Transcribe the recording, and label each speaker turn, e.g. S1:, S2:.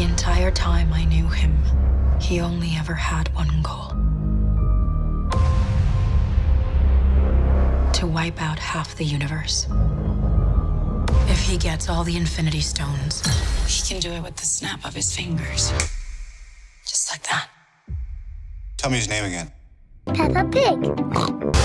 S1: The entire time I knew him, he only ever had one goal to wipe out half the universe. If he gets all the Infinity Stones, he can do it with the snap of his fingers. Just like that.
S2: Tell me his name again.
S3: Peppa Pig.